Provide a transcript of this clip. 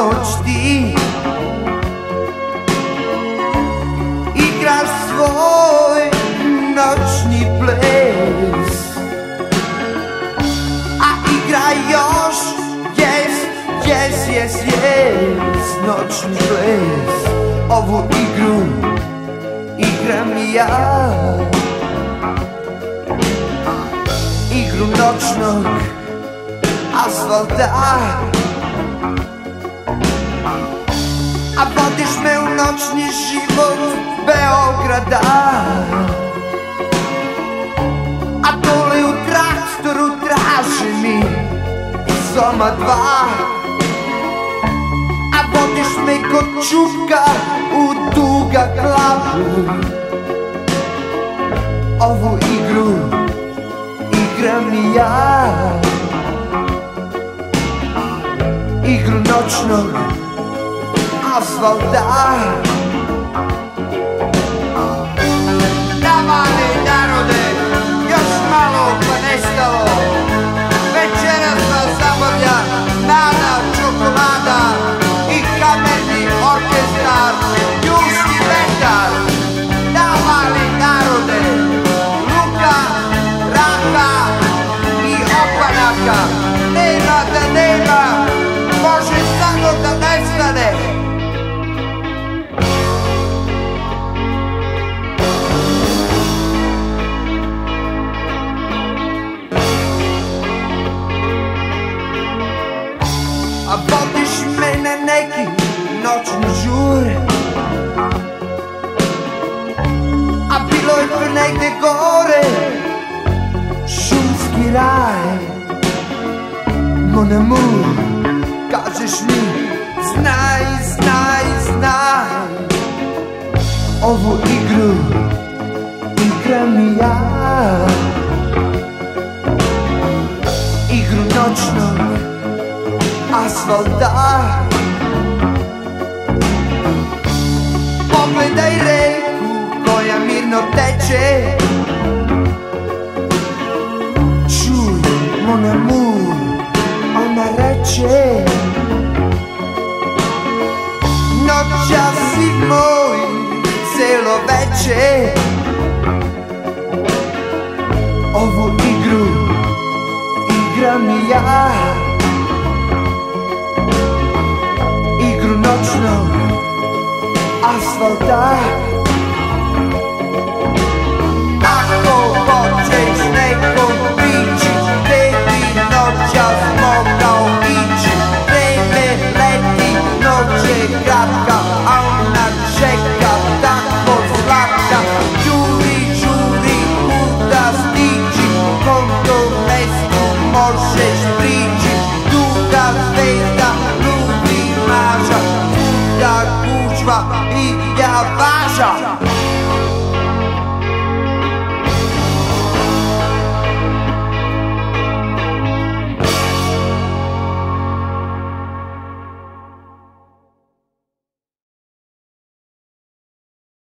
noć ti Igraš svoj noćni ples A igra još Jes, jes, jes, jes Noćni ples Ovu igru igram ja Igru noćnog asfalta noćni život Beograda. A dole u traktoru traži mi Soma dva? A vodiš me kod čupka u duga klavu Ovu igru igram i ja. Igru noćnog asfalta. Davane narode, još malo pa nestalo. Večeras nas zabavlja Nada čokolada i kamerni orkestar Južni vetar Davane narode, Luka, Raka i Opanaka. Nema da nema, noćni žur A bilo je negde gore Šumski raj. Mon amour Kažeš mi Znaj, znaj, znaj. Ovu igru inače Ovu igru igram i ja. Igru noćnog asfalta. faith